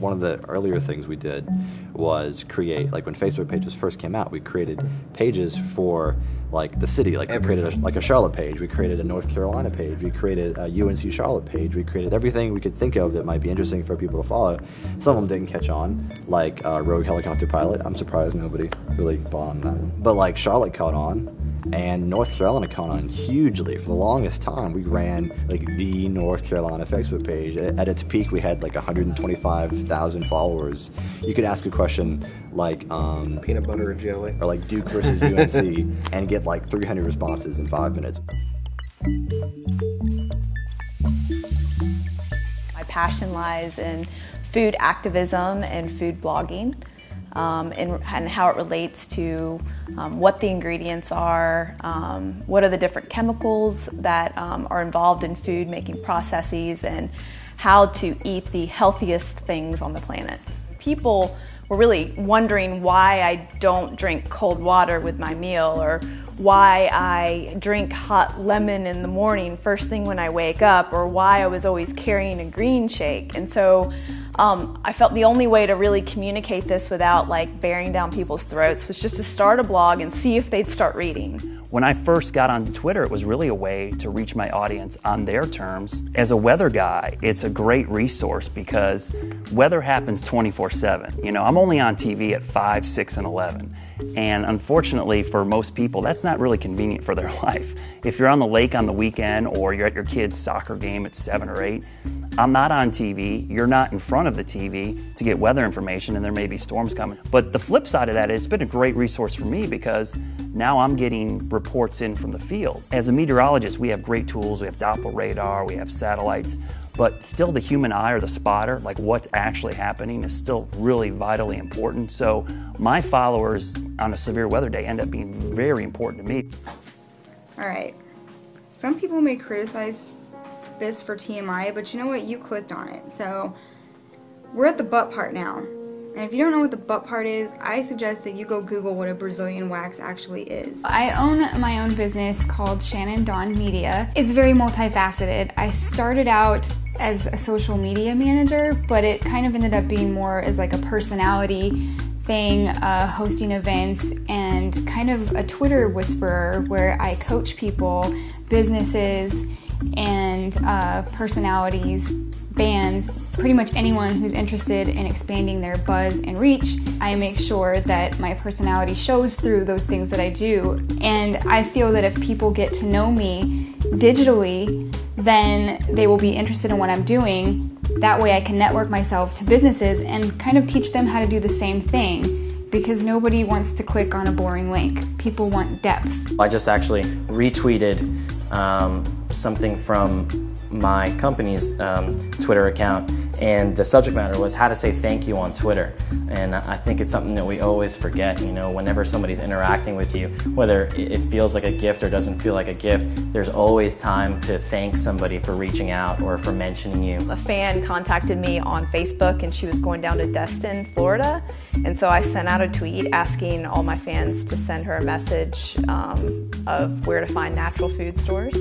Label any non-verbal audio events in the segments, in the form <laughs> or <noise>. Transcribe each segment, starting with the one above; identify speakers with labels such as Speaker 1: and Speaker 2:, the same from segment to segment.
Speaker 1: One of the earlier things we did was create, like when Facebook pages first came out, we created pages for like the city. Like we created a, like a Charlotte page, we created a North Carolina page, we created a UNC Charlotte page, we created everything we could think of that might be interesting for people to follow. Some of them didn't catch on, like uh, Rogue Helicopter Pilot. I'm surprised nobody really bought on that one. But like Charlotte caught on, and North Carolina caught on hugely. For the longest time, we ran like the North Carolina Facebook page. At, at its peak, we had like 125,000 followers. You could ask a question like um,
Speaker 2: Peanut butter and jelly.
Speaker 1: or like Duke versus <laughs> UNC and get like 300 responses in five minutes.
Speaker 3: My passion lies in food activism and food blogging um, and, and how it relates to um, what the ingredients are, um, what are the different chemicals that um, are involved in food making processes, and how to eat the healthiest things on the planet. People were really wondering why I don't drink cold water with my meal or why I drink hot lemon in the morning first thing when I wake up or why I was always carrying a green shake. And so um, I felt the only way to really communicate this without like bearing down people's throats was just to start a blog and see if they'd start reading.
Speaker 4: When I first got on Twitter, it was really a way to reach my audience on their terms. As a weather guy, it's a great resource because weather happens 24 7. You know, I'm only on TV at 5, 6, and 11. And unfortunately, for most people, that's not really convenient for their <laughs> life. If you're on the lake on the weekend or you're at your kid's soccer game at 7 or 8, I'm not on TV, you're not in front of the TV to get weather information, and there may be storms coming. But the flip side of that is it's been a great resource for me because now I'm getting reports in from the field. As a meteorologist, we have great tools. We have Doppler radar, we have satellites, but still the human eye or the spotter, like what's actually happening, is still really vitally important. So my followers on a severe weather day end up being very important to me.
Speaker 5: All right. Some people may criticize this for TMI, but you know what? You clicked on it. So we're at the butt part now. And if you don't know what the butt part is, I suggest that you go Google what a Brazilian wax actually is.
Speaker 6: I own my own business called Shannon Dawn Media. It's very multifaceted. I started out as a social media manager, but it kind of ended up being more as like a personality thing, uh, hosting events, and kind of a Twitter whisperer where I coach people, businesses, and uh, personalities, bands, pretty much anyone who's interested in expanding their buzz and reach. I make sure that my personality shows through those things that I do. And I feel that if people get to know me digitally, then they will be interested in what I'm doing. That way, I can network myself to businesses and kind of teach them how to do the same thing because nobody wants to click on a boring link. People want depth.
Speaker 7: I just actually retweeted um, something from my company's um, Twitter account, and the subject matter was how to say thank you on Twitter. And I think it's something that we always forget. You know, whenever somebody's interacting with you, whether it feels like a gift or doesn't feel like a gift, there's always time to thank somebody for reaching out or for mentioning you.
Speaker 3: A fan contacted me on Facebook and she was going down to Destin, Florida. And so I sent out a tweet asking all my fans to send her a message um, of where to find natural food stores.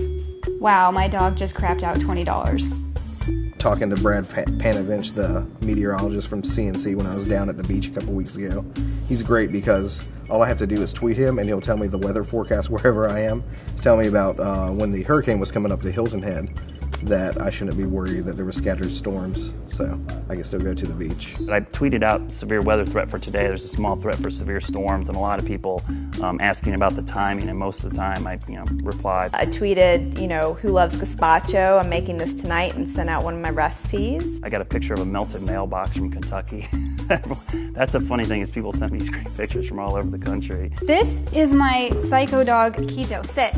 Speaker 6: Wow, my dog just crapped out $20.
Speaker 2: Talking to Brad Pa- Panovich, the meteorologist from CNC, when I was down at the beach a couple weeks ago. He's great because all I have to do is tweet him, and he'll tell me the weather forecast <laughs> wherever I am. He's telling me about uh, when the hurricane was coming up to Hilton Head that I shouldn't be worried that there were scattered storms, so I can still go to the beach.
Speaker 4: I tweeted out severe weather threat for today. There's a small threat for severe storms, and a lot of people um, asking about the timing. And most of the time, I you know replied.
Speaker 3: I tweeted, you know, who loves gazpacho? I'm making this tonight and sent out one of my recipes.
Speaker 4: I got a picture of a melted mailbox from Kentucky. <laughs> That's a funny thing is people send me these great pictures from all over the country.
Speaker 6: This is my psycho dog, Keto. Sit.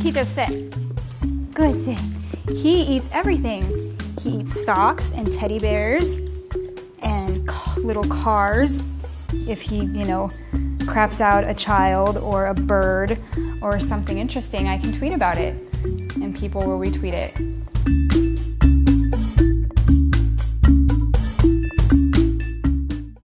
Speaker 6: Keto, sit. Good, sit. He eats everything. He eats socks and teddy bears and little cars. If he, you know, craps out a child or a bird or something interesting, I can tweet about it and people will retweet it.